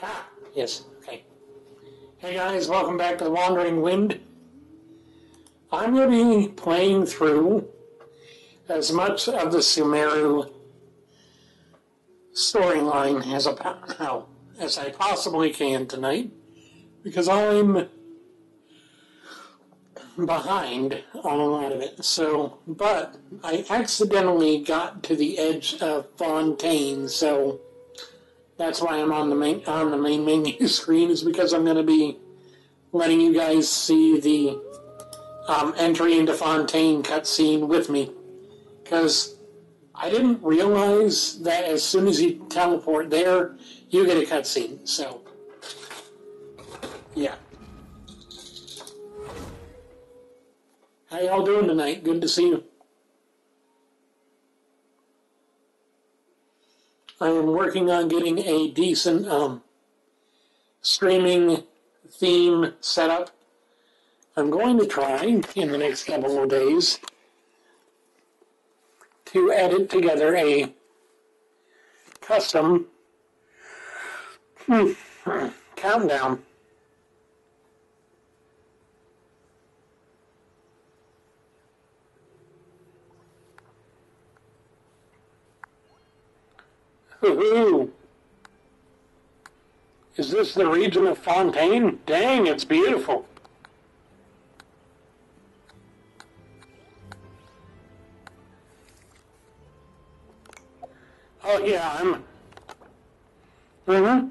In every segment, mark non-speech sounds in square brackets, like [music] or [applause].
Ah, yes, okay. Hey guys, welcome back to The Wandering Wind. I'm going to be playing through as much of the Sumeru storyline as, as I possibly can tonight because I'm behind on a lot of it. So, but I accidentally got to the edge of Fontaine, so that's why I'm on the main on the main menu [laughs] screen is because I'm going to be letting you guys see the um, entry into Fontaine cutscene with me because I didn't realize that as soon as you teleport there, you get a cutscene. So, yeah. How y'all doing tonight? Good to see you. I am working on getting a decent um, streaming theme set up. I'm going to try in the next couple of days to edit together a custom hmm, countdown Woohoo! Is this the region of Fontaine? Dang, it's beautiful. Oh yeah, I'm. Mm-hmm.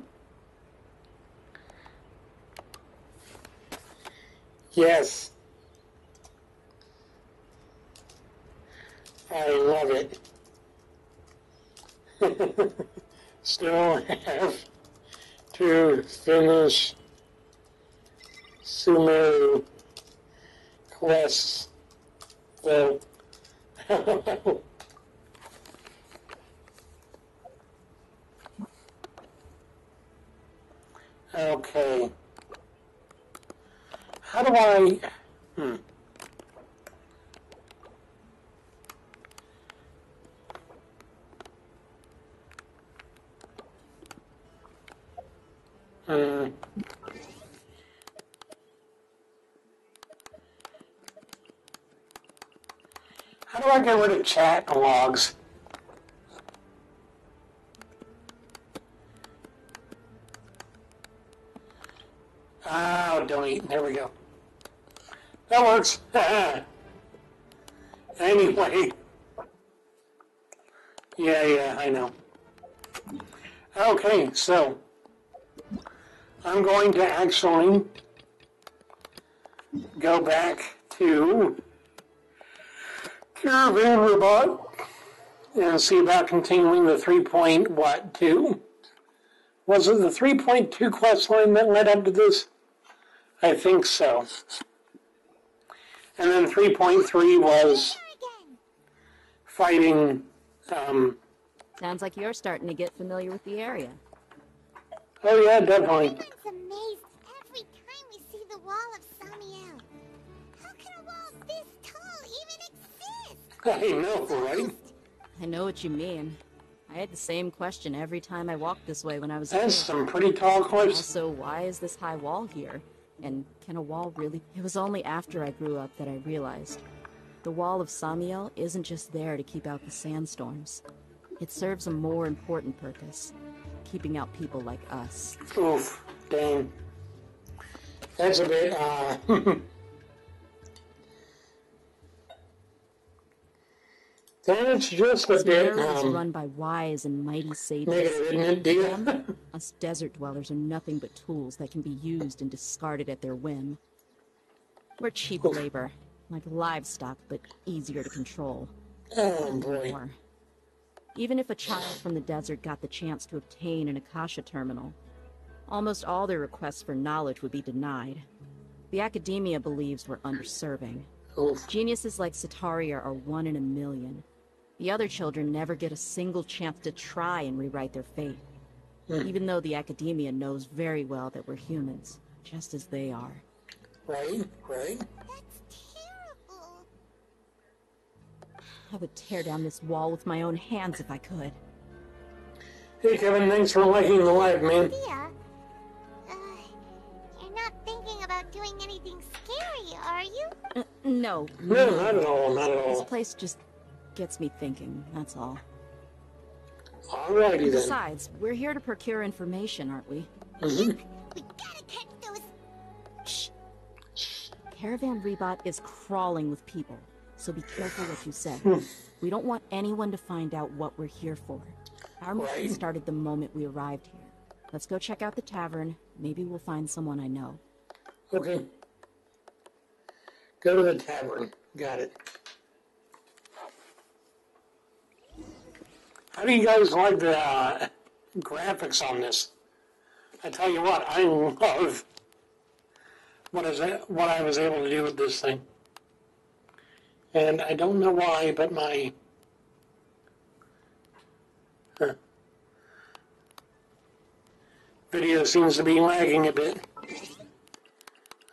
Yes. I love it. [laughs] Still have to finish Sumeru quests. So, [laughs] okay. How do I... Hmm. Uh, how do I get rid of chat logs? Oh, delete. There we go. That works. [laughs] anyway. Yeah, yeah, I know. Okay, so I'm going to actually go back to Caravan Ribat and see about continuing the 3 point what 2? Was it the 3.2 quest line that led up to this? I think so. And then 3.3 was fighting. Um, Sounds like you're starting to get familiar with the area. Oh yeah, definitely. Everyone's amazed every time we see the wall of Samiel. How can a wall this tall even exist? [laughs] I know, right? I know what you mean. I had the same question every time I walked this way when I was That's a some pretty tall cliffs. Also, why is this high wall here? And can a wall really... It was only after I grew up that I realized. The wall of Samiel isn't just there to keep out the sandstorms. It serves a more important purpose keeping out people like us. Oof, dang. That's a bit, uh... [laughs] That's just a bit, narrow is um, run by wise and mighty sages. negative, isn't it? Us desert dwellers are nothing but tools that can be used and discarded at their whim. We're cheap labor, like livestock, but easier to control. oh, And boy. more. Even if a child from the desert got the chance to obtain an Akasha terminal, almost all their requests for knowledge would be denied. The academia believes we're underserving. Oof. Geniuses like Sataria are one in a million. The other children never get a single chance to try and rewrite their fate. Hmm. Even though the academia knows very well that we're humans, just as they are. Right, right. I would tear down this wall with my own hands if I could. Hey, Kevin, thanks for liking the live, man. Yeah. Uh, you're not thinking about doing anything scary, are you? Uh, no. No, not at all, not at all. This place just gets me thinking, that's all. Alrighty then. Besides, we're here to procure information, aren't we? Mm-hmm. We gotta catch those... Shh. Shh. Caravan Ribat is crawling with people so be careful what you say. Hmm. we don't want anyone to find out what we're here for. Our mission Right. started the moment we arrived here. Let's go check out the tavern. Maybe we'll find someone I know. Okay. Go to the tavern. Got it. How do you guys like the uh, graphics on this? I tell you what, I love what is what I was able to do with this thing. And I don't know why, but my video seems to be lagging a bit.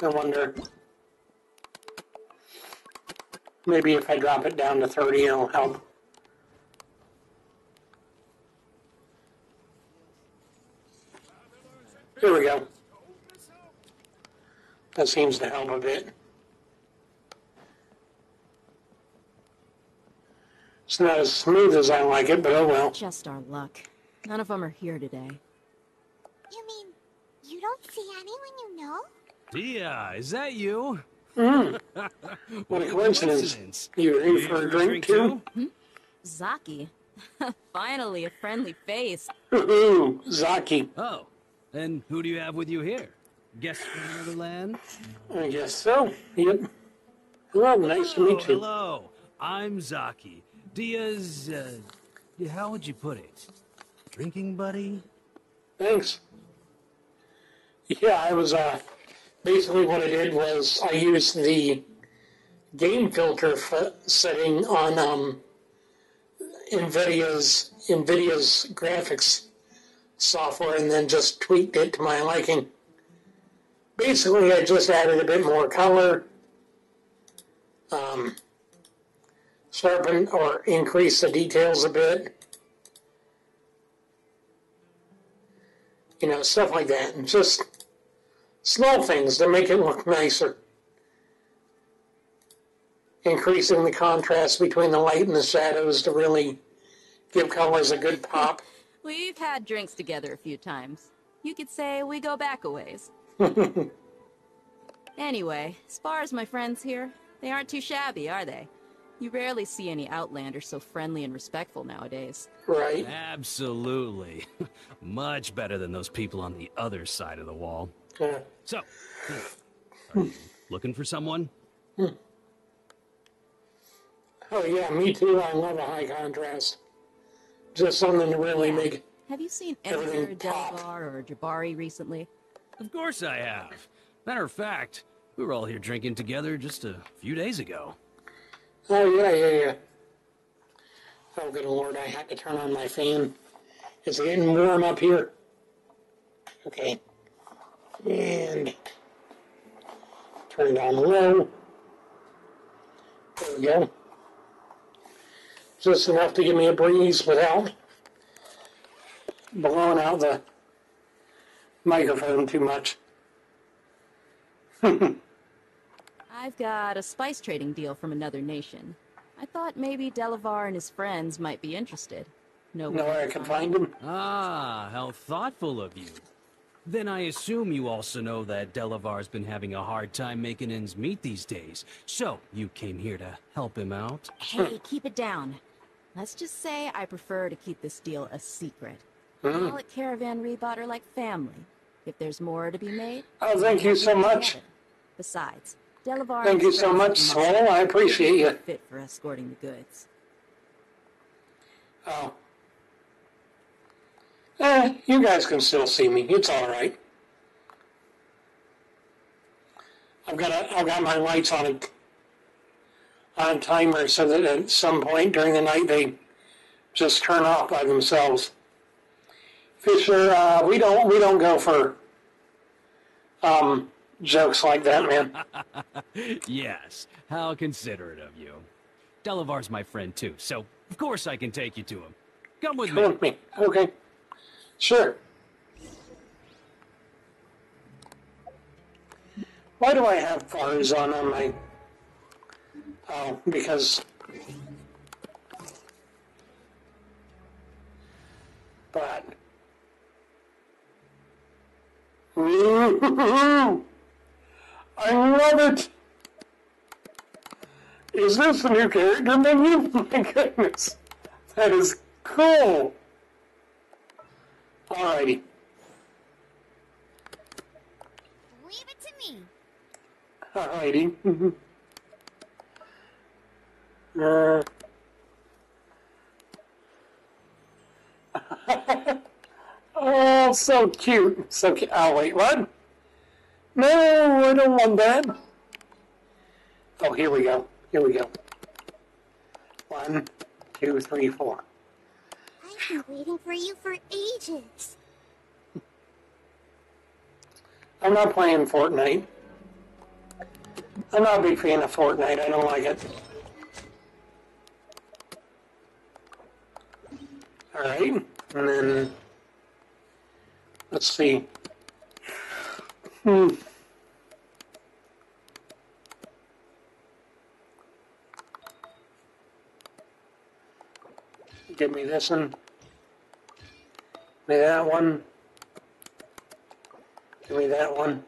I wonder. Maybe if I drop it down to 30, it'll help. Here we go. That seems to help a bit. It's not as smooth as I like it, but oh well. Just our luck. None of them are here today. You mean you don't see anyone you know? Yeah, is that you? Hmm. [laughs] What a coincidence. You in You for a here drink too? Hmm? Zaki. [laughs] Finally, a friendly face. Ooh, Zaki. Oh, and who do you have with you here? Guest from another land? I guess so. Yep. Hello, nice to meet you. Hello, I'm Zaki. Dia's, uh, how would you put it? Drinking buddy? Thanks. Yeah, I was, uh, basically what I did was I used the game filter setting on, um, NVIDIA's, NVIDIA's graphics software and then just tweaked it to my liking. Basically, I just added a bit more color, um, sharpened or increase the details a bit. you know, stuff like that, and just small things to make it look nicer. Increasing the contrast between the light and the shadows to really give colors a good pop. [laughs] We've had drinks together a few times. You could say we go back a ways. [laughs] anyway, as far as my friends here, they aren't too shabby, are they? You rarely see any Outlanders so friendly and respectful nowadays. Right? Absolutely. [laughs] Much better than those people on the other side of the wall. Yeah. So, [sighs] hmm. are you looking for someone? Hmm. Oh yeah, me too. I love a high contrast. Just something to really make. Have you seen Everything Edgar, pop. Or Jabari recently? Of course I have. Matter of fact, we were all here drinking together just a few days ago. Oh yeah, yeah, yeah. Oh good lord, I had to turn on my fan. It's getting warm up here. Okay. And turn on low. There we go. Just enough to give me a breeze without blowing out the microphone too much. [laughs] I've got a spice trading deal from another nation. I thought maybe Delavar and his friends might be interested. No, Know where I can find him? Ah, how thoughtful of you. Then I assume you also know that Delavar's been having a hard time making ends meet these days. So, you came here to help him out? Hey, keep it down. Let's just say I prefer to keep this deal a secret. Call it Caravan Rebot or like family. If there's more to be made, Oh, thank you so much. together. Besides, Delavar Thank you so much, Swallow. I appreciate you. fit for escorting the goods. Oh. Eh, you guys can still see me. It's all right. I've got a, I've got my lights on a, on a timer so that at some point during the night they just turn off by themselves. Fisher, uh, we don't we don't go for um, jokes like that, man. [laughs] yes, how considerate of you. Delavar's my friend too, so of course I can take you to him. Come with Come me. with me. Okay. Sure. Why do I have Farzan on my Oh, because. But. [laughs] [laughs] I love it! Is this a new character menu? [laughs] My goodness. That is cool. Alrighty. Leave it to me. Alrighty. [laughs] uh. [laughs] oh, so cute. So cute. Oh, wait, what? No, I don't want that. Oh, here we go. Here we go. One, two, three, four. I've been waiting for you for ages. I'm not playing Fortnite. I'm not a big fan of Fortnite. I don't like it. Alright, and then let's see. Hmm. Give me this one. Give me that one. Give me that one.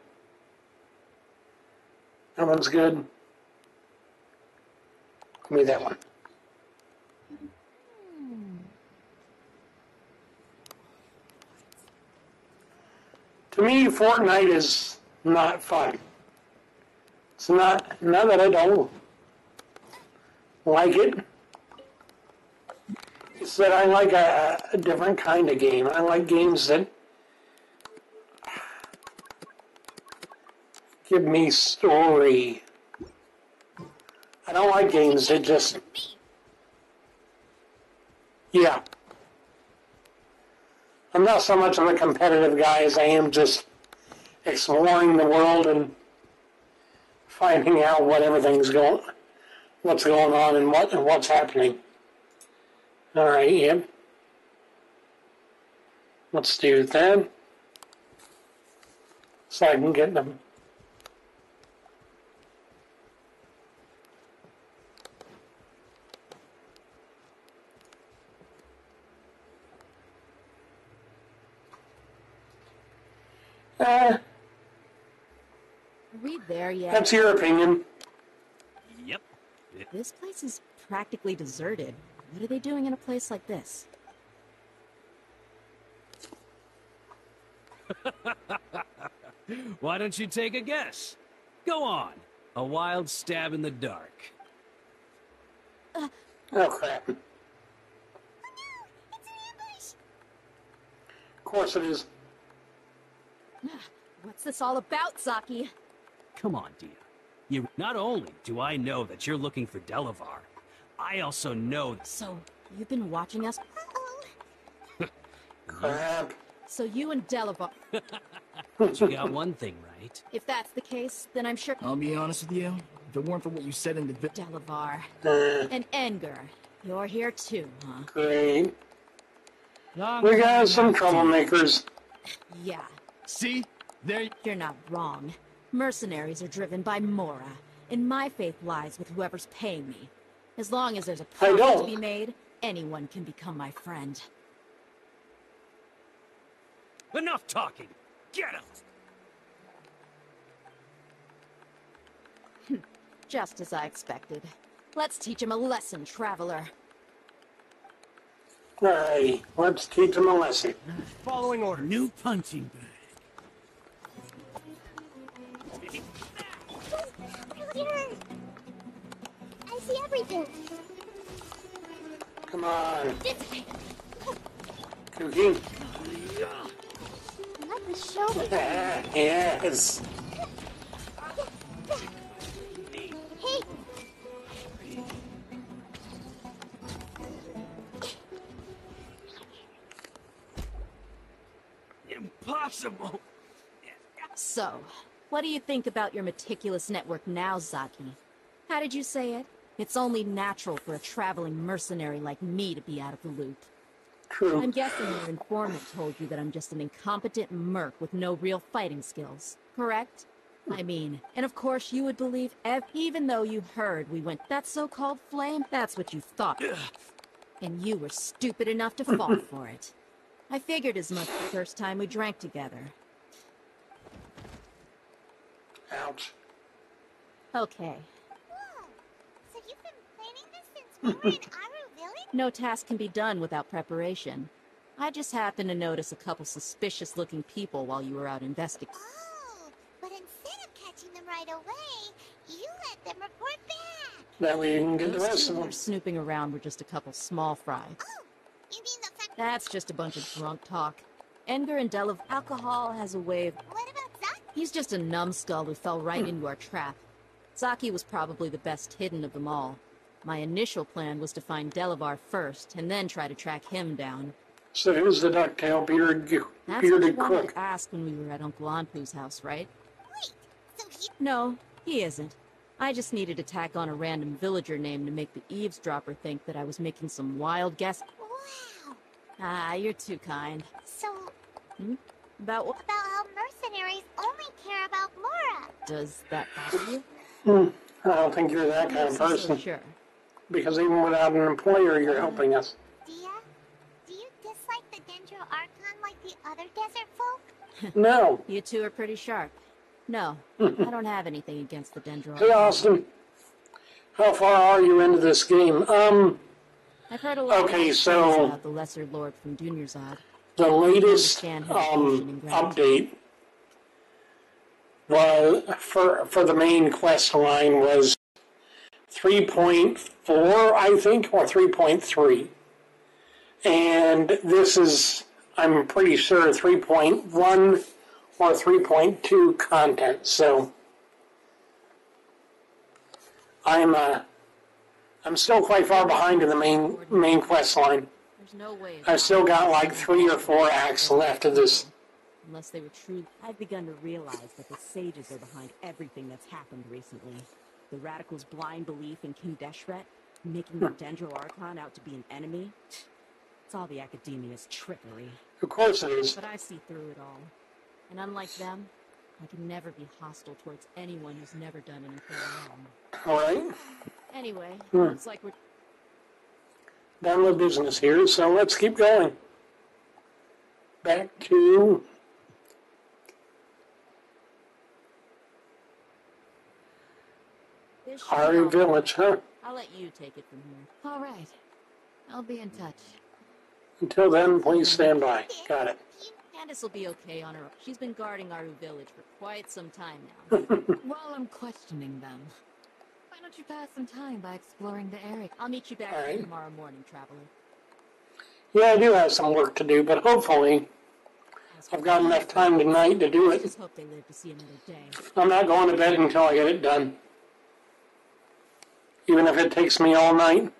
That one's good. Give me that one. To me, Fortnite is not fun. It's not, not that I don't like it. It's that I like a, a different kind of game. I like games that give me story. I don't like games that just yeah. I'm not so much of a competitive guy as I am just exploring the world and finding out what everything's going, what's going on and what and what's happening. All right, yep. Let's do that. So I can get them. Uh, Are we there yet? that's your opinion. Yep. This place is practically deserted. What are they doing in a place like this? [laughs] Why don't you take a guess? Go on. A wild stab in the dark. Oh crap. Oh no, Of course it is. [sighs] What's this all about, Saki? Come on, Dia. You not only do I know that you're looking for Delavar, I also know So, you've been watching us? Uh-oh. [laughs] Crap. So you and Delavar... [laughs] that you got one thing right. If that's the case, then I'm sure I'll be honest with you. If it weren't for what you said in the vi- Delavar and Enger, you're here too, huh? great. We got some troublemakers. Yeah, See? There you're not wrong. Mercenaries are driven by Mora, and my faith lies with whoever's paying me. As long as there's a profit to be made, anyone can become my friend. Enough talking. Get him. [laughs] Just as I expected. Let's teach him a lesson, traveler. Alrighty, let's teach him a lesson. following order. New punching bag. Here. I see everything. Come on, This way. Cookie. Let me show me. [laughs] yes. Hey, Impossible. So, what do you think about your meticulous network now, Zaki? How did you say it? It's only natural for a traveling mercenary like me to be out of the loop. True. I'm guessing your informant told you that I'm just an incompetent merc with no real fighting skills, correct? I mean, and of course you would believe, ev- even though you heard we went that so-called flame, that's what you thought. And you were stupid enough to fall [laughs] for it. I figured as much the first time we drank together. Ouch. Okay, Whoa. So you've been planning this since we were in [laughs] Aru Village? no task can be done without preparation. I just happened to notice a couple suspicious-looking people while you were out investigating. Oh, but instead of catching them right away, you let them report back. That way you can get the Those rest two of who them. snooping around were just a couple small fry. Oh, you mean the fact That's just a bunch of drunk talk. Enger and Delav alcohol has a way of What about Zach? He's just a numbskull who fell right into our trap. Zaki was probably the best hidden of them all. My initial plan was to find Delavar first, and then try to track him down. So who's the ducktail bearded, That's what bearded you wanted to ask when we were at Uncle Anpu's house, right? Wait, so he No, he isn't. I just needed to tack on a random villager name to make the eavesdropper think that I was making some wild guess. Wow. Ah, you're too kind. So About what about how mercenaries only care about Mora. does that bother you? I don't think you're that kind of Not so person. Sure. Because even without an employer, you're helping us. Dia, do you dislike the Dendro Archon like the other desert folk? [laughs] No. You two are pretty sharp. No, [laughs] I don't have anything against the Dendro. Hey, Austin. How far are you into this game? Um, I've heard a lot Okay, of things so- about the Lesser Lord from Dunyarzad. The latest um, update was for for the main quest line was 3.4 I think or 3.3 and this is I'm pretty sure 3.1 or 3.2 content so I'm uh I'm still quite far behind in the main main quest line. There's no way. I've still got like three or four acts left of this Unless they were true. I've begun to realize that the sages are behind everything that's happened recently. The radicals' blind belief in King Deshret, making the Dendro Archon out to be an enemy. It's all the academia's trickery. Of course it is. But I see through it all. And unlike them, I can never be hostile towards anyone who's never done anything wrong. All right. Anyway, Hmm. looks like we're Done with business here, so let's keep going. Back to this should Hari help. Village, huh? I'll let you take it from here. All right. I'll be in touch. Until then, please stand by. Got it. Candace will be okay on her own. She's been guarding Aru Village for quite some time now. [laughs] While I'm questioning them, why don't you pass some time by exploring the area? I'll meet you back here right. tomorrow morning, traveler. Yeah, I do have some work to do, but hopefully I've got enough time tonight to do I it. just hope they live to see another day. I'm not going to bed until I get it done. Even if it takes me all night.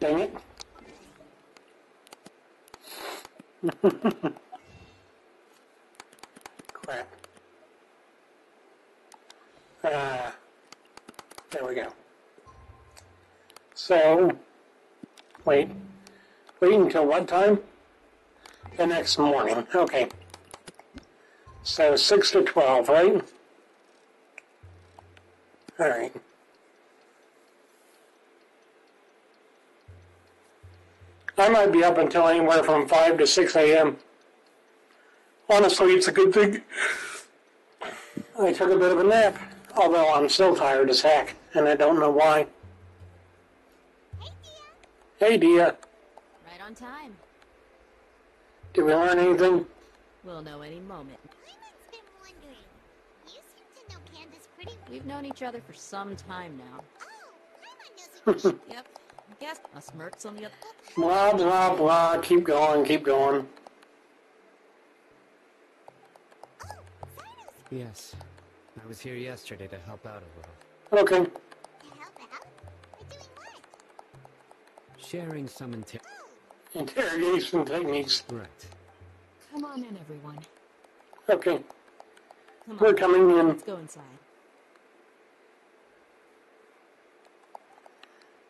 Dang it. [laughs] Crap. Uh, there we go. So, wait. Wait until what time? The next morning. Okay. So 6 to 12, right? All right. I might be up until anywhere from 5 to 6 a.m. Honestly, it's a good thing. I took a bit of a nap, although I'm still tired as heck, and I don't know why. Hey, Dia. Hey, Dia, Right on time. did we learn anything? We'll know any moment. Paimon's been wondering. You seem to know Candace pretty well. We've known each other for some time now. Oh, Paimon knows who she [laughs] Yep. I guess us mercs on the other. Blah, blah, blah. Keep going, keep going. Oh, Yes. I was here yesterday to help out a little. Okay. to help out? By doing what? Sharing some inter- Oh, Interrogation techniques. Right. Come on in, everyone. Okay. Come We're on, coming in. let's go inside.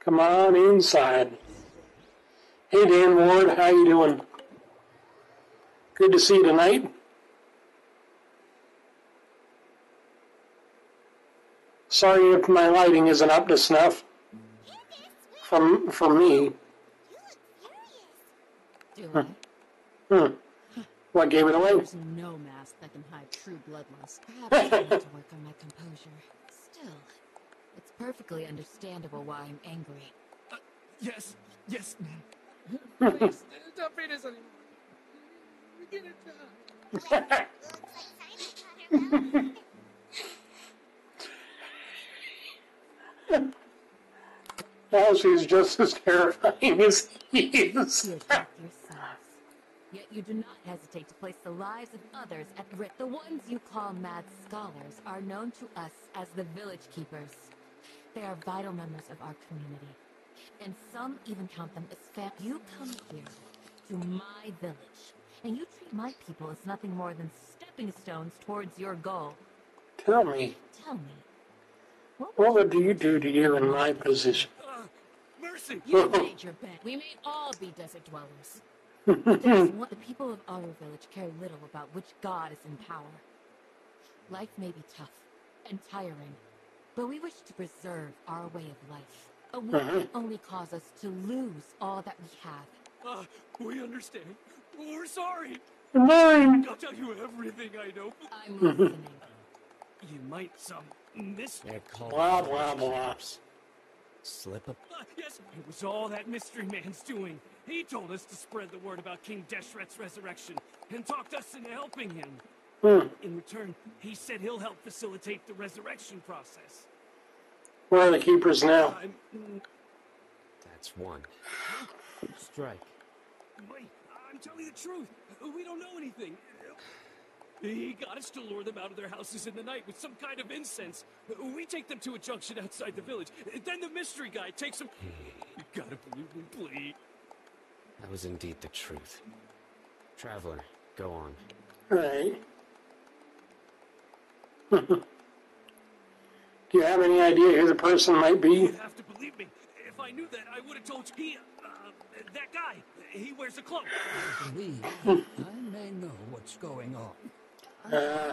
Come on inside. Hey Dan Ward, how you doing? Good to see you tonight. Sorry if my lighting isn't up to snuff Candace, from from me. you look furious. Do I? Hmm. What gave it away? There's no mask that can hide true bloodlust. Perhaps I need to work on my composure. Still, it's perfectly understandable why I'm angry. Uh, yes, yes, ma'am. Hmm. Please, don't beat us anymore. We get it [laughs] done. Looks like Simon caught her well. Well, she's just as terrifying as he is. You attack yourselves. Yet you do not hesitate to place the lives of others at risk. The ones you call mad scholars are known to us as the village keepers. They are vital members of our community. And some even count them as fam- You come here to my village, and you treat my people as nothing more than stepping stones towards your goal. Tell me, Tell me, what what would you do to you in my position? Uh, mercy! You made your bed. We may all be desert dwellers. [laughs] One, the people of our village care little about which god is in power. Life may be tough and tiring, but we wish to preserve our way of life. A week can only cause us to lose all that we have. Uh, we understand. We're sorry. Mine. I'll tell you everything I know. I'm listening. You might some miss. They're called Blah blah blah. slip up. Uh, yes, it was all that mystery man's doing. He told us to spread the word about King Deshret's resurrection and talked us into helping him. Hmm. In return, he said he'll help facilitate the resurrection process. Where are the keepers now? I'm, That's one. Strike. wait, I'm telling the truth. We don't know anything. He got us to lure them out of their houses in the night with some kind of incense. We take them to a junction outside the village. Then the mystery guy takes them. You gotta believe me, please. That was indeed the truth. Traveler, go on. Right. [laughs] Do you have any idea who the person might be? You have to believe me. If I knew that, I would have told you. He, uh, that guy, he wears a cloak. believe I may know what's going on. Uh,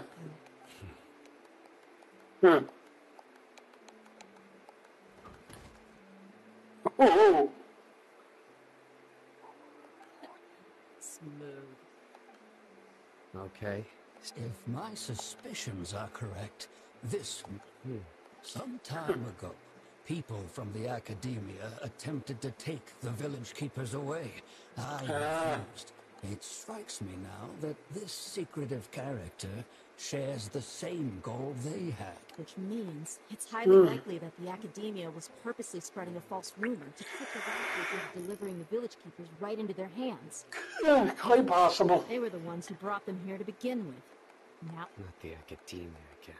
hmm. Oh, Smooth. Okay. If my suspicions are correct, this some time ago, people from the academia attempted to take the village keepers away. I refused. It strikes me now that this secretive character shares the same goal they had. Which means it's highly likely that the academia was purposely spreading a false rumor to trick the radicals into delivering the village keepers right into their hands. yeah, quite possible. They were the ones who brought them here to begin with. Now, Not the academia again.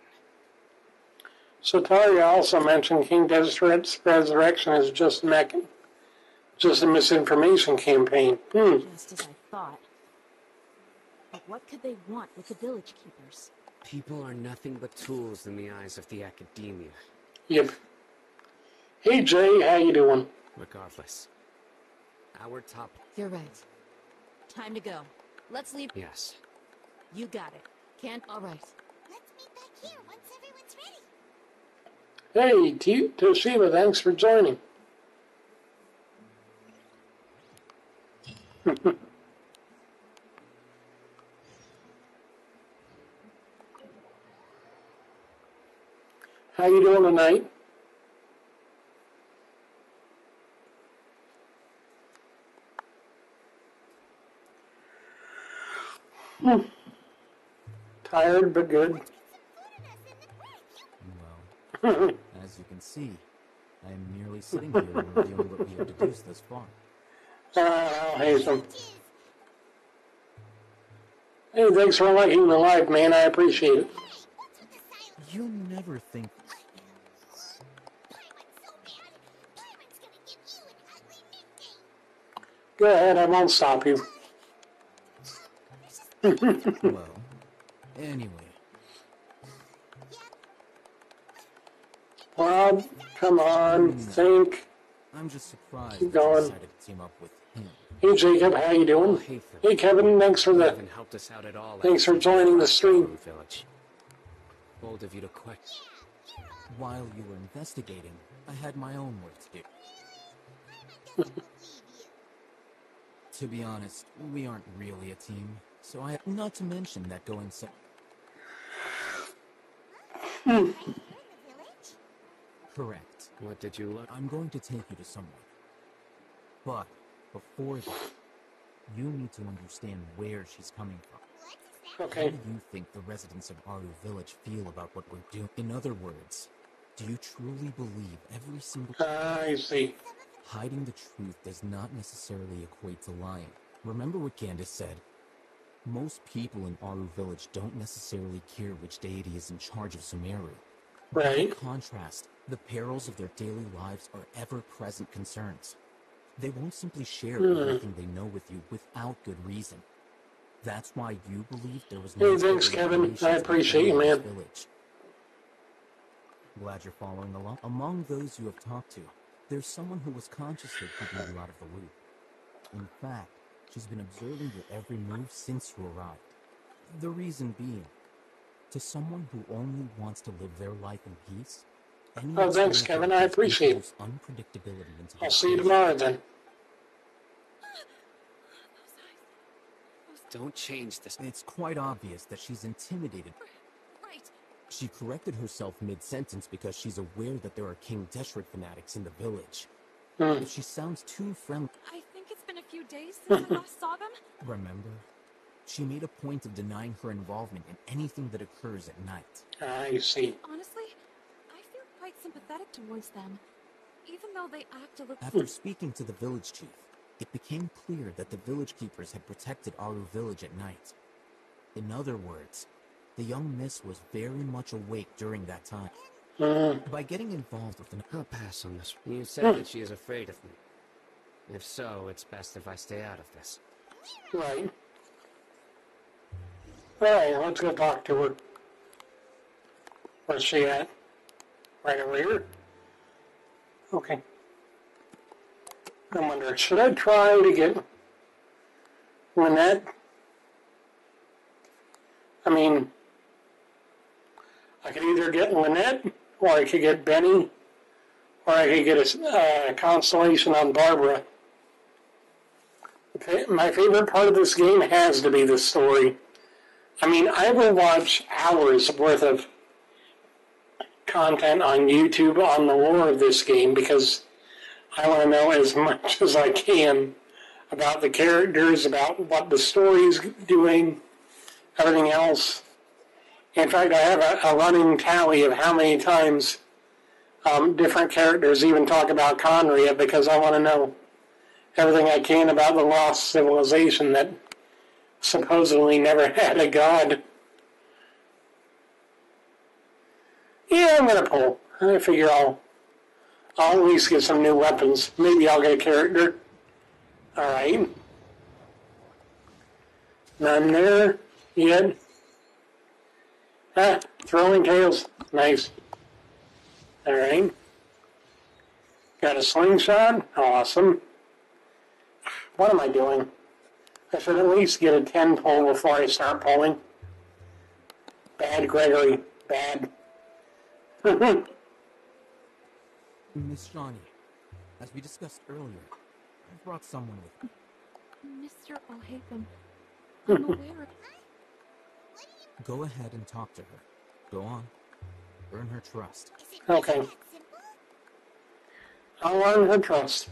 So Talia also mentioned King Deshret's resurrection is just mech- just a misinformation campaign. Hmm. Just as I thought. But what could they want with the village keepers? People are nothing but tools in the eyes of the academia. Yep. Hey Jay, how you doing? Regardless. Our top. You're right. Time to go. Let's leave. Yes. You got it. Can't. All right. Let's meet back here once everyone's ready. Hey T- Toshiba, thanks for joining. [laughs] How you doing tonight? Hmm. Tired but good. Let's get some food in us in the break. Well, as you can see, I am merely sitting here and reviewing what we have deduced thus far. Uh, Hazel. Cheers. Hey, thanks for liking the live, man. I appreciate it. Hey, what's with the silence? You never think Go ahead, I won't stop you. well. Anyway, Bob, come on, hmm. think. I'm just surprised Keep going. decided to team up with him. Hey Jacob, how you doing? Hey Kevin, thanks for the helped us out at all. thanks for joining the stream. Village. Bold of you to question. While you were investigating, I had my own work to do. [laughs] to be honest, we aren't really a team, so I not to mention that going so correct. What did you look? I'm going to take you to someone. But before that, you need to understand where she's coming from. How Okay. do you think the residents of Aru Village feel about what we're doing? In other words, do you truly believe every single ah, I see. Hiding the truth does not necessarily equate to lying? Remember what Candace said. Most people in Aru Village don't necessarily care which deity is in charge of Sumeru. Right. In contrast, the perils of their daily lives are ever-present concerns. They won't simply share Hmm. everything they know with you without good reason. That's why you believe there was no. Hey, thanks, Kevin. I appreciate you, man. Village. Glad you're following along. Among those you have talked to, there's someone who was consciously keeping you out of the loop. In fact, she's been observing your every move since you arrived. The reason being, to someone who only wants to live their life in peace, any Oh, thanks, Kevin. I appreciate it. unpredictability into I'll see you tomorrow then. [laughs] Don't change this. It's quite obvious that she's intimidated. Right. She corrected herself mid-sentence because she's aware that there are King Deshret fanatics in the village. Hmm. If she sounds too friendly, I think it's been a few days since I last saw them. [laughs] remember? She made a point of denying her involvement in anything that occurs at night. Ah, I see. Honestly, I feel quite sympathetic towards them. Even though they act a little... After speaking to the village chief, it became clear that the village keepers had protected Aru village at night. In other words, the young miss was very much awake during that time. Hmm. By getting involved with an I'll pass on this. You [laughs] said that she is afraid of me. If so, it's best if I stay out of this. Right. Alright, let's go talk to her. Where's she at? Right over here? Okay. I wonder, should I try to get Lynette? I mean, I could either get Lynette, or I could get Benny, or I could get a uh, constellation on Barbara. My favorite part of this game has to be the story. I mean, I will watch hours worth of content on YouTube on the lore of this game because I want to know as [laughs] much as I can about the characters, about what the story is doing, everything else. In fact, I have a, a running tally of how many times um, different characters even talk about Khaenri'ah because I want to know everything I can about the lost civilization that supposedly never [laughs] had a god. Yeah, I'm gonna pull. I figure I'll, I'll at least get some new weapons. Maybe I'll get a character. Alright. None there yet. Ah, throwing tails. Nice. Alright. Got a slingshot. Awesome. What am I doing? I should at least get a 10 pull before I start pulling. Bad, Gregory. Bad. [laughs] Miss Shawnee, as we discussed earlier, I've brought someone with me. Mr. O'Hagan, I'm aware of... [laughs] Go ahead and talk to her. Go on. Earn her trust. Okay. I'll earn her trust.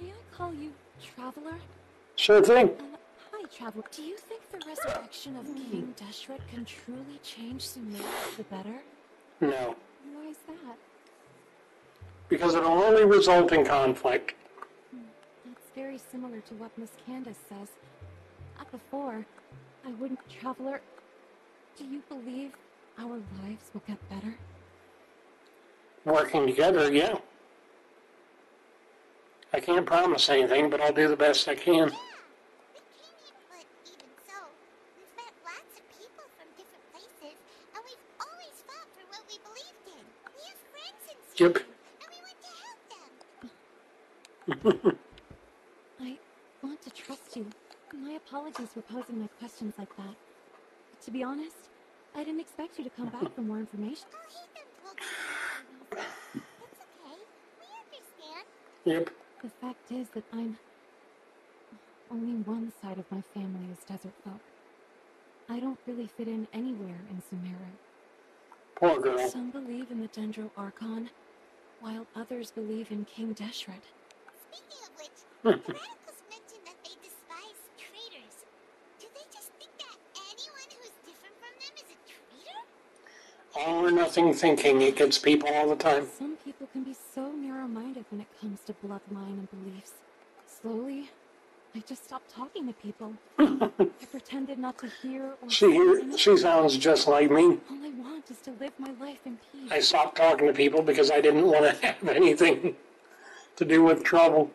May I call you Traveler? Sure thing. Um, hi, Traveler. Do you think the resurrection of King Deshret can truly change Sumeru for the better? No. Why is that? Because it'll only result in conflict. Hmm, that's very similar to what Miss Candace says. Not before. I wouldn't, Traveler. Do you believe our lives will get better? Working together, yeah. I can't promise anything, but I'll do the best I can. [laughs] But even so, we've met lots of people from different places, and we've always fought for what we believed in. We have friends in Yep. and we want to help them. [laughs] I want to trust you. My apologies for posing my questions like that. To be honest, I didn't expect you to come back for more information. Oh, hey, then, well, it's okay. We understand. Yep. The fact is that I'm. Only one side of my family is desert folk. I don't really fit in anywhere in Sumeru. Poor girl. Some believe in the Dendro Archon, while others believe in King Deshret. Speaking of which, Hmm. the radicals mentioned that they despise traitors. Do they just think that anyone who's different from them is a traitor? All or nothing thinking. It gets people all the time. Some people can be so narrow minded when it comes to bloodline and beliefs. Slowly, I just stopped talking to people. I [laughs] pretended not to hear or She hear, she sounds just like me. All I want is to live my life in peace. I stopped talking to people because I didn't want to [laughs] have anything to do with trouble.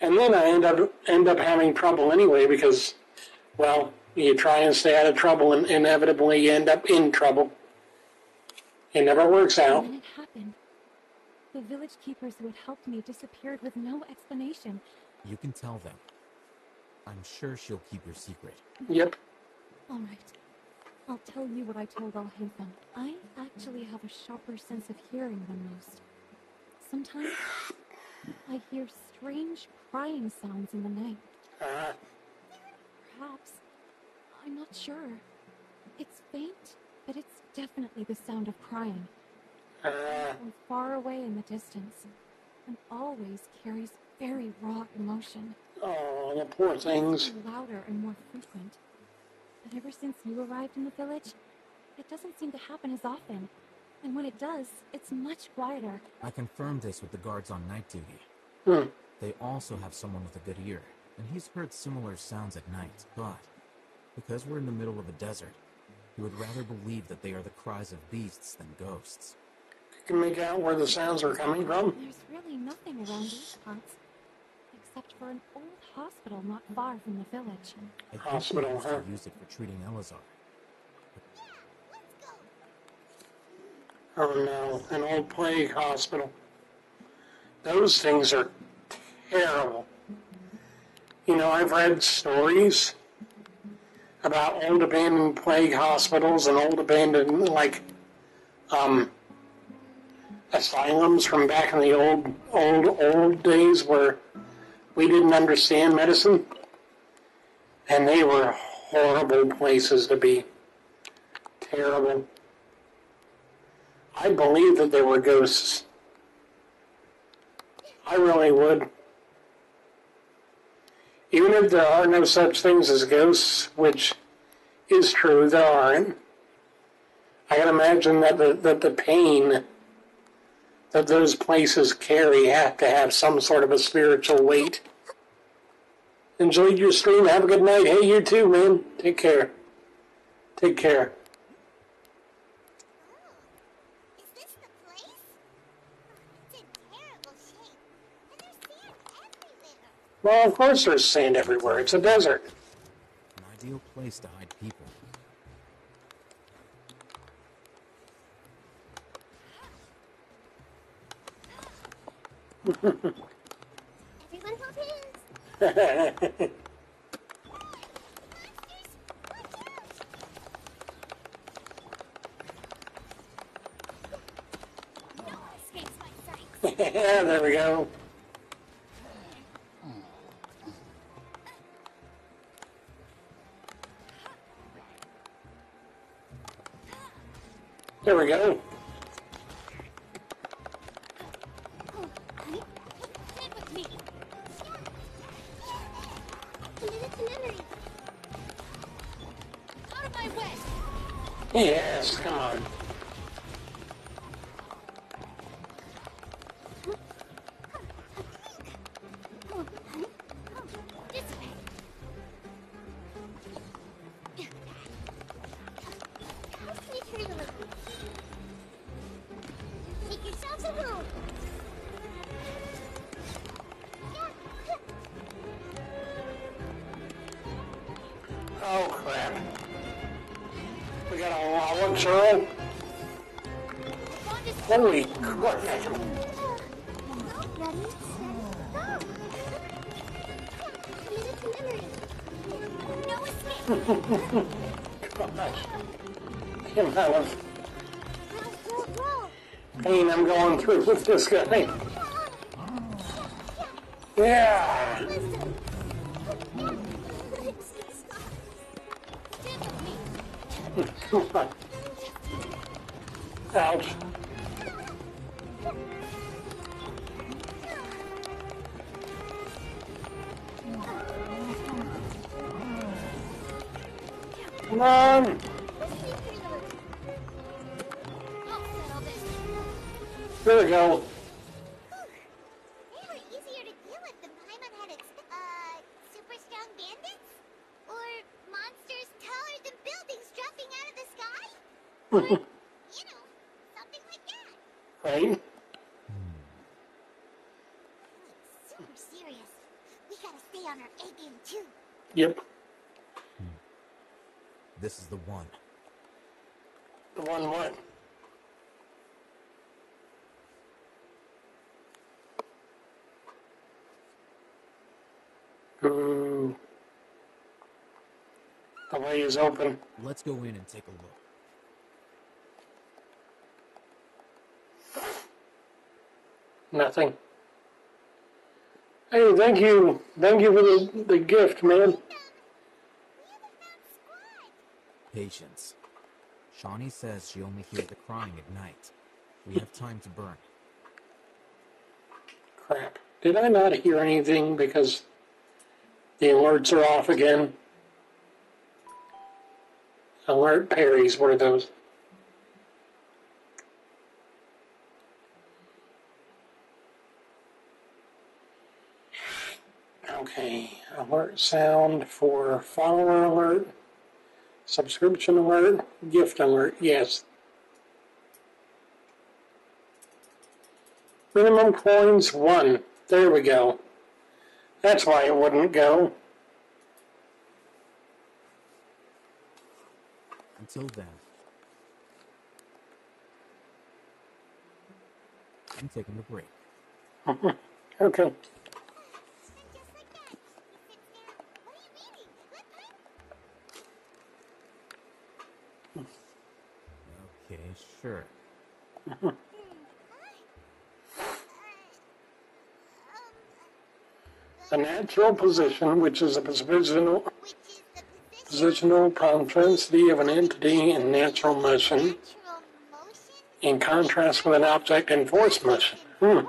And then I end up end up having trouble anyway because, well, you try and stay out of trouble and inevitably you end up in trouble. It never works out. When it happened. The village keepers who had helped me disappeared with no explanation. You can tell them. I'm sure she'll keep your secret. Yep. All right. I'll tell you what I told Al Haytham. I actually have a sharper sense of hearing than most. Sometimes I hear strange crying sounds in the night. Uh, Perhaps. I'm not sure. It's faint, but it's definitely the sound of crying. uh, From far away in the distance. And always carries very raw emotion. oh, the poor things. louder and more frequent. But ever since you arrived in the village, it doesn't seem to happen as often. And when it does, it's much quieter. I confirmed this with the guards on night duty. Hmm. They also have someone with a good ear, and he's heard similar sounds at night, but because we're in the middle of a desert, he would rather believe that they are the cries of beasts than ghosts. You can make out where the sounds are coming from. There's really nothing around these parts, except for an old hospital not far from the village. I Hospital, they used huh? use it for treating Eleazar. Oh no, an old plague hospital. Those things are terrible. You know, I've read stories about old abandoned plague hospitals and old abandoned, like, um, asylums from back in the old, old, old days where we didn't understand medicine. And they were horrible places to be. Terrible. I believe that there were ghosts. I really would. Even if there are no such things as ghosts, which is true, there aren't. I can imagine that the, that the pain that those places carry have to have some sort of a spiritual weight. Enjoyed your stream. Have a good night. Hey, you too, man. Take care. Take care. Is this the place? It's in terrible shape. And there's sand everywhere. Well, of course there's sand everywhere. It's a desert. An ideal place to hide people. Everyone hold hands. [laughs] Monsters! Watch out! No one escapes my there we go. Of we go. Yes, come on. [laughs] through with this guy. Yeah. Ouch. Come on. There we go. They were easier to deal with than Paimon had expected. Uh, super strong bandits? Or monsters taller than buildings dropping out of the sky? Or, you know, something like that. Right? Super serious. We gotta stay on our A game too. Yep. This is the one. The one what? Ooh. The way is open. Let's go in and take a look. Nothing. Hey, thank you. Thank you for the, the gift, man. Patience. Shawnee says she only hears the crying at night. We have time to burn. Crap. Did I not hear anything because the alerts are off again? Alert parries, what are those? Okay, alert sound for follower alert, subscription alert, gift alert, yes. Minimum coins, one. There we go. That's why it wouldn't go. Until then, I'm taking a break. [laughs] Okay. Okay, sure. [laughs] The natural position, which is a positional, positional propensity of an entity in natural motion, in contrast with an object in forced motion. Hmm.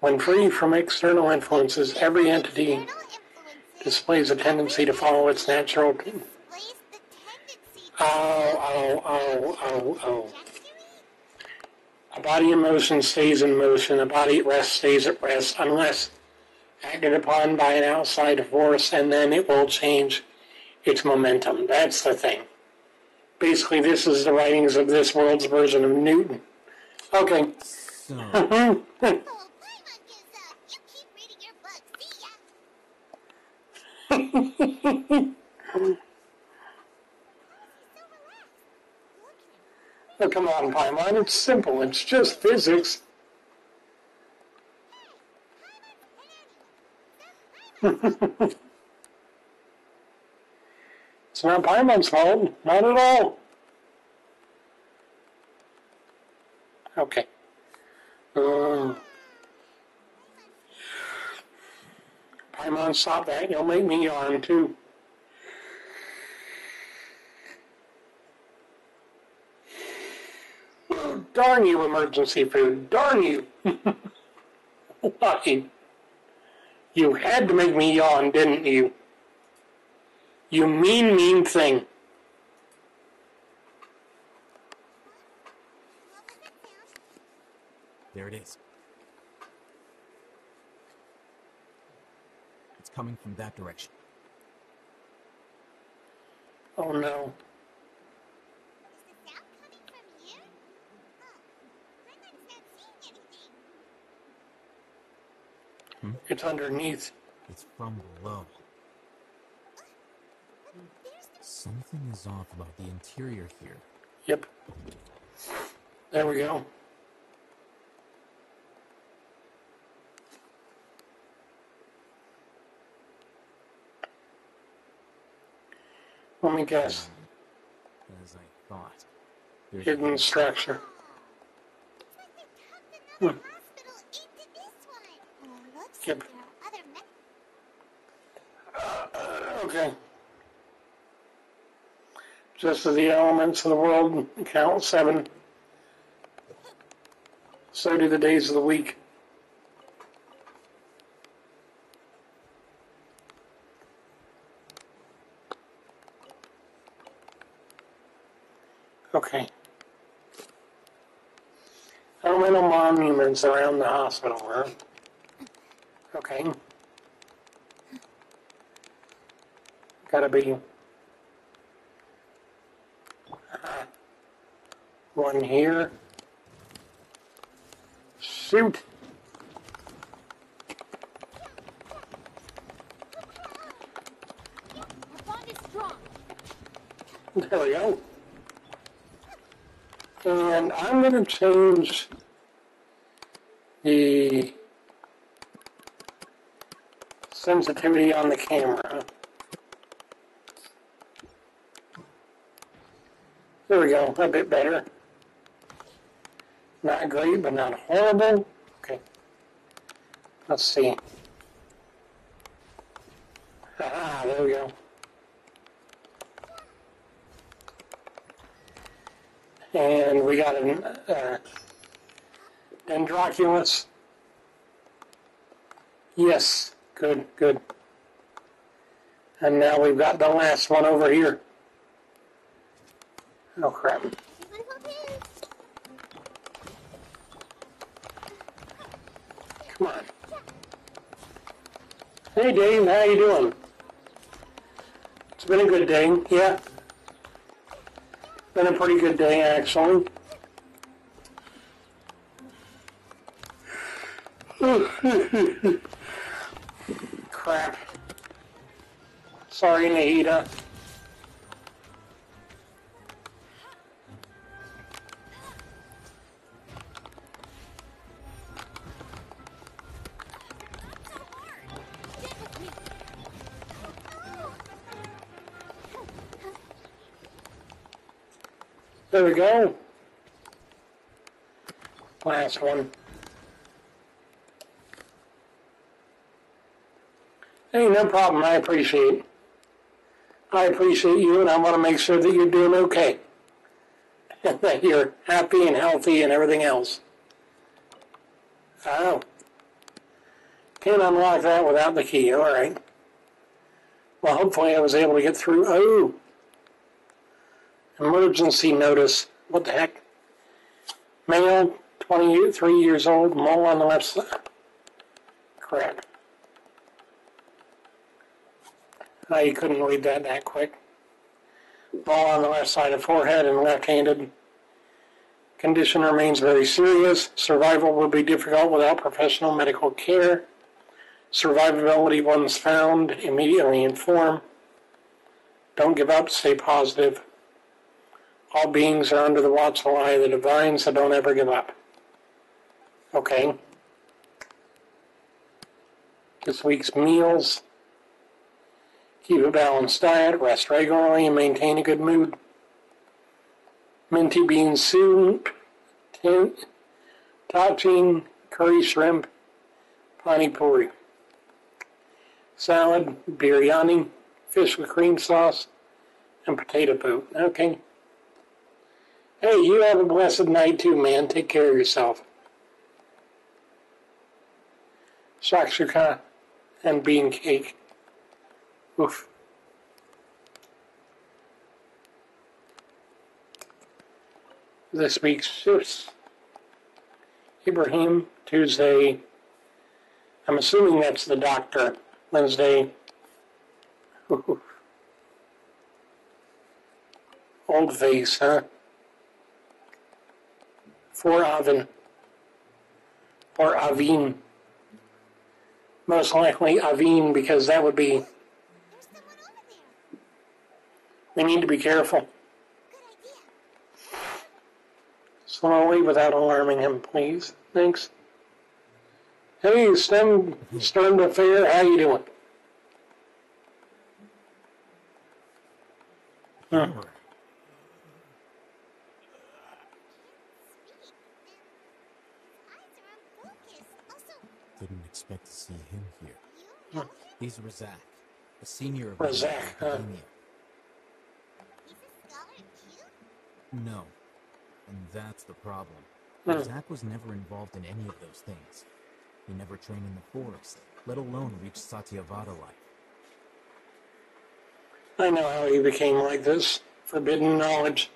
When free from external influences, every entity displays a tendency to follow its natural. Oh, oh, oh, oh, oh. A body in motion stays in motion. A body at rest stays at rest unless acted upon by an outside force, and then it will change its momentum. That's the thing. Basically, this is the writings of this world's version of Newton. Okay. So, Oh, Paimon gives up. You keep reading your book. See ya. oh, come on, Paimon. It's simple. It's just physics. [laughs] Not Paimon's fault. Not at all. Okay. Um, Paimon, stop that. You'll make me yawn, too. Darn you, emergency food. Darn you. [laughs] Why? You had to make me yawn, didn't you? You mean, mean thing. there it is. It's coming from that direction. Oh no. Is the sound coming from here? Huh. Paimon's not seeing anything. Hmm? It's underneath. It's from below. There's the Something is off about the interior here. Yep. There we go. Let me guess. As I thought. There's Hidden structure. It's like hmm. they uh, tucked another hospital into this one. Well, looks Yep. like there are other me- Okay. Just as the elements of the world [laughs] count seven, so do the days of the week. Okay. Elemental monuments around the hospital, room. Okay. Gotta be one here. Shoot. There we go. And I'm going to change the sensitivity on the camera. There we go, a bit better. Not great, but not horrible. Okay. Let's see. Ah, there we go. And we got an uh, Dendroculus. Yes, good, good. And now we've got the last one over here. Oh crap. Everyone hold hands. Come on. Hey Dave, how you doing? It's been a good day, yeah. Been a pretty good day actually. [laughs] Crap. Sorry, Nahida. There we go. Last one. Hey, no problem. I appreciate. I appreciate you, and I want to make sure that you're doing okay, and [laughs] that you're happy and healthy and everything else. Oh, can't unlock that without the key. All right. Well, hopefully I was able to get through. Oh, emergency notice. What the heck? Male, 23 years old, mole on the left side. Crap. I couldn't read that that quick. Mole on the left side of forehead and left-handed. Condition remains very serious. Survival will be difficult without professional medical care. Survivability once found, immediately inform. Don't give up, stay positive. All beings are under the watchful eye of the divine, so don't ever give up. Okay. This week's meals. Keep a balanced diet, rest regularly, and maintain a good mood. Minty bean soup, tin, curry shrimp, pani puri. Salad, biryani, fish with cream sauce, and potato poop. Okay. Hey, you have a blessed night too, man. Take care of yourself. Shakshuka and bean cake. Oof. This week's shifts. Ibrahim, Tuesday. I'm assuming that's the doctor. Wednesday. Oof. Old face, huh? For Avin. Or Avin. Most likely Avin because that would be. We need to be careful. Slowly without alarming him, please. Thanks. Hey, Stem Stern Affair, how you doing? Huh. power. Eyes are unfocused. Also, Didn't expect to see him here. you know him? He's Razak, a senior of the Razak, huh? Academia. He's a scholar too? No. And that's the problem. Hmm. Razak was never involved in any of those things. He never trained in the forest, let alone reach Satyavada life. I know how he became like this. Forbidden knowledge.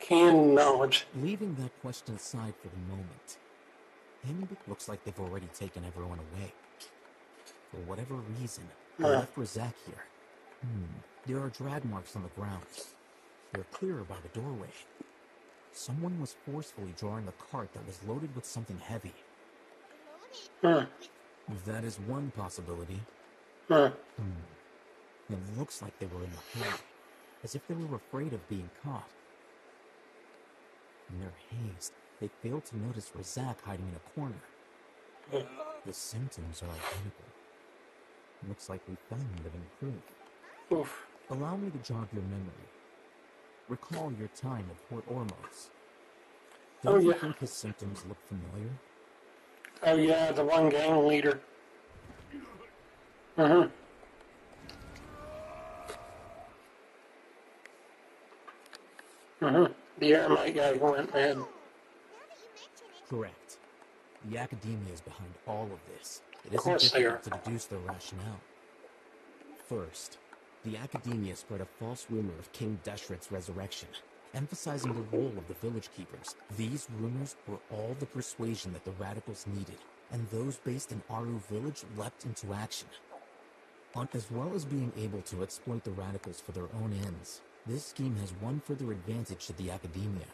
Canned knowledge. Leaving that question aside for the moment, him looks like they've already taken everyone away. For whatever reason, Huh. left Razak here. Hmm. There are drag marks on the ground. They're clearer by the doorway. Someone was forcefully drawing a cart that was loaded with something heavy. Huh. That is one possibility. Huh. Hmm. It looks like they were in a hurry, as if they were afraid of being caught. In their haste, they failed to notice Razak hiding in a corner. The symptoms are identical. Looks like we found living proof. Oof. Allow me to jog your memory. Recall your time at Port Ormos. Oh, Don't you yeah. think his symptoms look familiar? Oh yeah, the one gang leader. Uh-huh. Uh-huh. The Eremite guy went mad. Now that you mention it, Correct. The academia is behind all of this. It isn't difficult to deduce their rationale. First, the academia spread a false rumor of King Deshret's resurrection, emphasizing the role of the village keepers. These rumors were all the persuasion that the radicals needed, and those based in Aaru village leapt into action. On, as well as being able to exploit the radicals for their own ends, this scheme has one further advantage to the academia.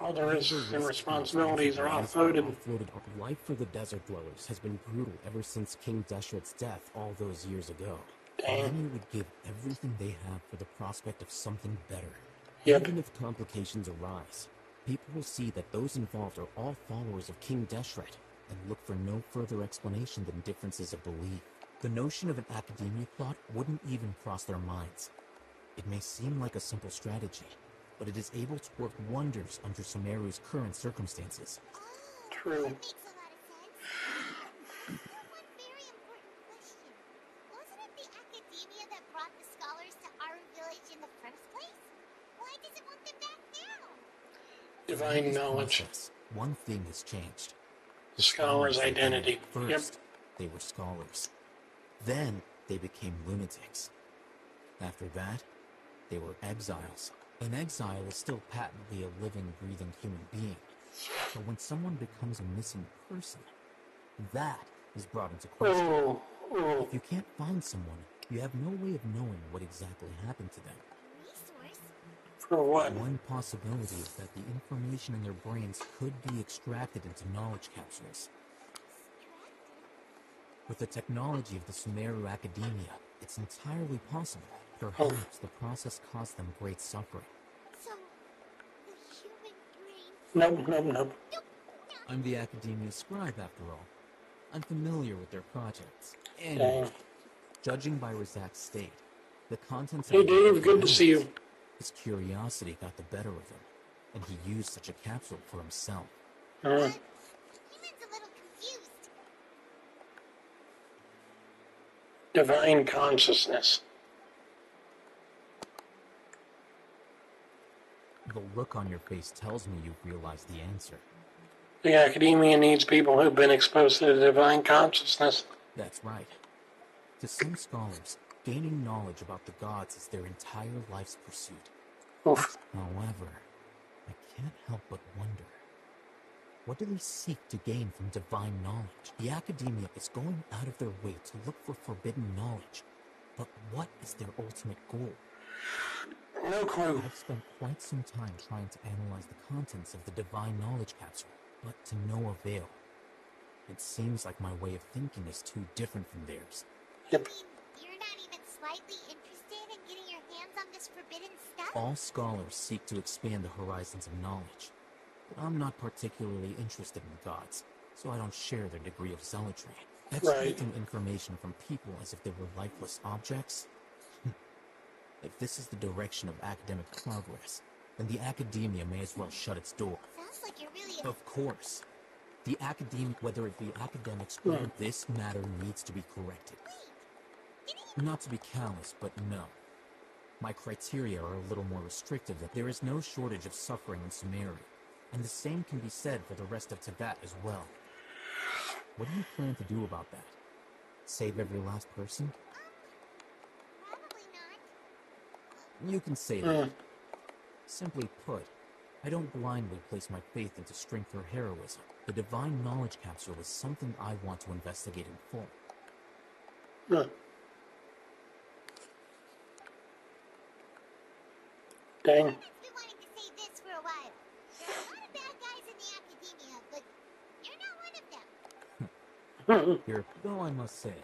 All the risks and responsibilities are offloaded. Offloaded life for the desert dwellers has been brutal ever since King Deshret's death all those years ago. Many would give everything they have for the prospect of something better. Yep. Even if complications arise, people will see that those involved are all followers of King Deshret and look for no further explanation than differences of belief. The notion of an academia plot wouldn't even cross their minds. It may seem like a simple strategy, but it is able to work wonders under Sumeru's current circumstances. oh, True. that makes a lot of sense. [sighs] One very important question. Wasn't it the academia that brought the scholars to Aaru village in the first place? Why does it want them back now? Divine knowledge. process, One thing has changed. The scholar's identity. Yep. They were scholars. Then, they became lunatics. After that, they were exiles. An exile is still patently a living, breathing human being. But when someone becomes a missing person, that is brought into question. Oh, oh. If you can't find someone, you have no way of knowing what exactly happened to them. For what? One possibility is that the information in their brains could be extracted into knowledge capsules. With the technology of the Sumeru Academia, it's entirely possible. Perhaps the process caused them great suffering. So, the human brain. Nope, nope, nope. I'm the Academia scribe, after all. I'm familiar with their projects. Anyway, Dang. judging by Razak's state, the contents Hey of the Dave, good to see you. His curiosity got the better of him, and he used such a capsule for himself. Uh, Human's a little confused. divine consciousness. The look on your face tells me you've realized the answer. The academia needs people who've been exposed to the divine consciousness. That's right. To some scholars, gaining knowledge about the gods is their entire life's pursuit. Oof. However, I can't help but wonder. What do they seek to gain from divine knowledge? The academia is going out of their way to look for forbidden knowledge. But what is their ultimate goal? No clue. I've spent quite some time trying to analyze the contents of the divine knowledge capsule, but to no avail. It seems like my way of thinking is too different from theirs. Yep. I mean, you're not even slightly interested in getting your hands on this forbidden stuff? All scholars seek to expand the horizons of knowledge, but I'm not particularly interested in the gods, so I don't share their degree of zealotry. Extracting information from people as if they were lifeless objects? It this is the direction of academic progress, then the academia may as well shut its door. Sounds like you're really. Of course. The academic, whether it be academics or Right. this matter needs to be corrected. Not to be callous, but no. My criteria are a little more restrictive. That there is no shortage of suffering in Sumeru, and the same can be said for the rest of Teyvat as well. What do you plan to do about that? Save every last person? Um, Probably not. You can say that. Mm. Simply put, I don't blindly place my faith into strength or heroism. The divine knowledge capsule is something I want to investigate in full. Huh. Dang. I've been wanting to say this for a while. There are a lot of bad guys in the academia, but you're not one of them. [laughs] Here, though I must say,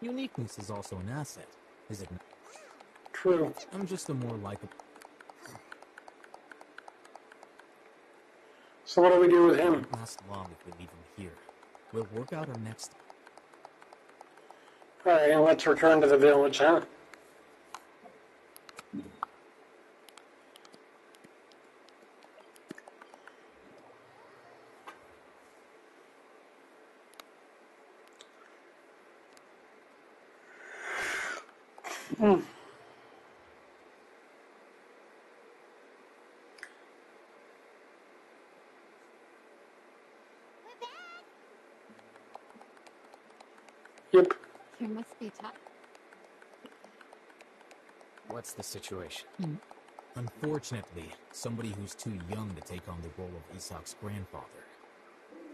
uniqueness is also an asset, is it not? True. I'm just a more likable. So what do we do with him? Won't last long if we leave him here. We'll work out our next. All right, let's return to the village, huh? Hmm. We're back. Yep. There must be time. What's the situation? Unfortunately, somebody who's too young to take on the role of Isak's grandfather.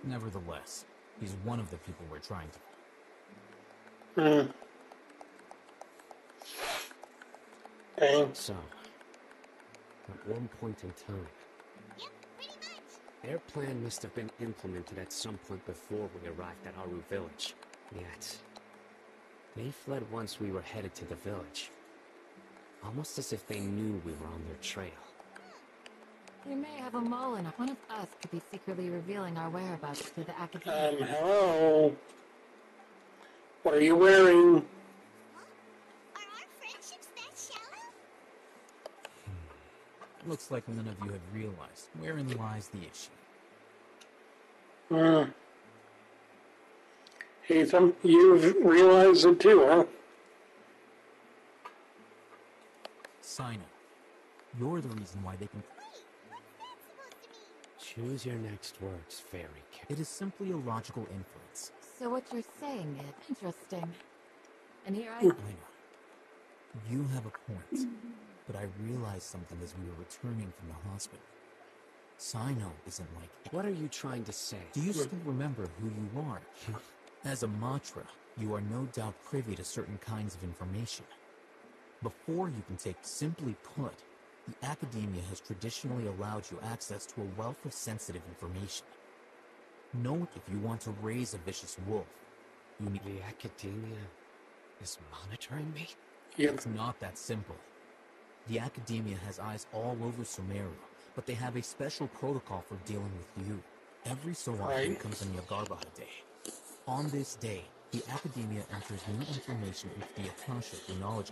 Nevertheless, he's one of the people we're trying to. Hmm. Dang. So, at one point in time, Yep, pretty much. their plan must have been implemented at some point before we arrived at Aaru village. Yet, they fled once we were headed to the village. Almost as if they knew we were on their trail. They may have a mole in. One of us could be secretly revealing our whereabouts to the academia. Um, hello. What are you wearing? Are our friendships that shallow? Looks like none of you have realized wherein lies the issue. Hmm. Ethan, you've realized it too, huh? Cyno, you're the reason why they can. Wait, what's that supposed to mean? Choose your next words very carefully. It is simply a logical inference. So what you're saying is interesting. And here I am. You have a point, but I realized something as we were returning from the hospital. Cyno isn't like. What are you trying to say? Do you still remember who you are? [laughs] As a Matra, you are no doubt privy to certain kinds of information. Before you can take, simply put, the academia has traditionally allowed you access to a wealth of sensitive information. Note if you want to raise a vicious wolf, you need. The academia is monitoring me? Yep. It's not that simple. The academia has eyes all over Sumeru, but they have a special protocol for dealing with you. Every so often Right. comes a Jnagarbha day. On this day, the academia enters new information into the Akasha through knowledge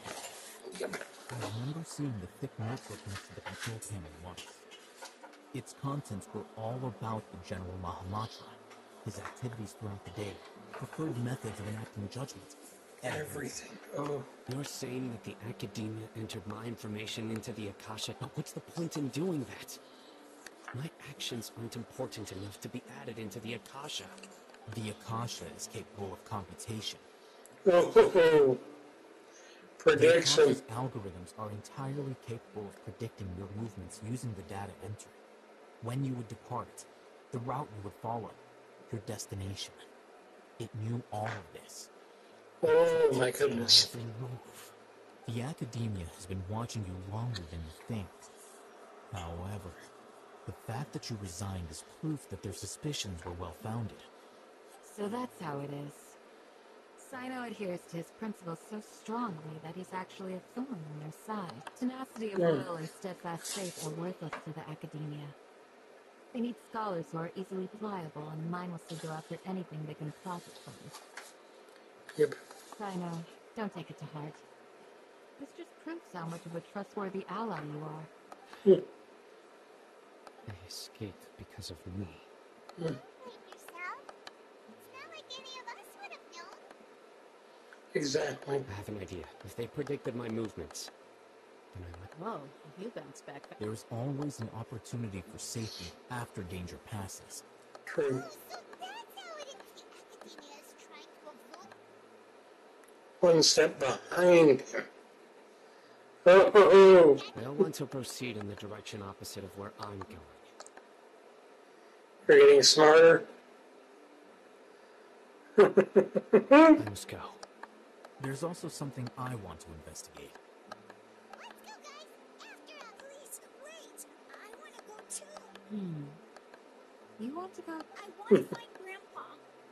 gap. I remember seeing the thick notebook next to the control panel once. Its contents were all about the General Mahamatra, his activities throughout the day, preferred methods of enacting judgment. Everything. Oh. You're saying that the academia entered my information into the Akasha? But what's the point in doing that? My actions aren't important enough to be added into the Akasha. The Akasha is capable of computation. Oh, ho. The Prediction. Algorithms are entirely capable of predicting your movements using the data entered. When you would depart, the route you would follow, your destination. It knew all of this. Oh my goodness. Move. The academia has been watching you longer than you think. However, the fact that you resigned is proof that their suspicions were well founded. So that's how it is. Cyno adheres to his principles so strongly that he's actually a thorn in their side. Tenacity of Yeah. will and steadfast faith are worthless to the academia. They need scholars who are easily pliable and mindlessly go after anything they can profit from. Yep. Cyno, don't take it to heart. This just proves how much of a trustworthy ally you are. Hmm. They escaped because of me. Blame yourself. It's not like any of us would have known. Exactly. I have an idea. If they predicted my movements, then I might. Whoa, you bounced back. There is always an opportunity for safety after danger passes. True. Oh, so that's how it is the Academia is trying to avoid. One step behind [laughs] him. Oh, oh, oh. They'll want to proceed in the direction opposite of where I'm going. You're getting smarter. [laughs] I must go. There's also something I want to investigate. Let's go, guys. After us. Please, wait. I want to go too. Hmm. You want to go? I want [laughs] to find Grandpa.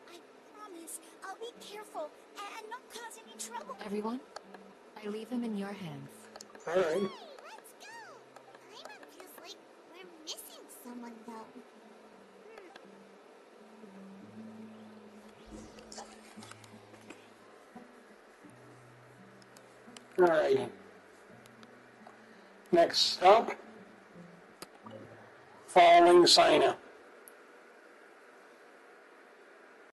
I promise. I'll be careful and not cause any trouble. Everyone, I leave him in your hands. All right. Hey, let's go. Paimon feels like we're missing someone, though. All right. Next up, falling Cyno.